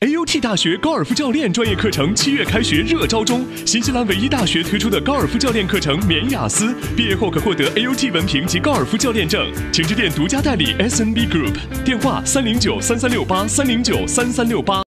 aut 大学高尔夫教练专业课程七月开学热招中。新西兰唯一大学推出的高尔夫教练课程免雅思毕业后可获得 aut 文凭及高尔夫教练证。请致电独家代理 snb group 电话三零九三三六八三零九三三六八。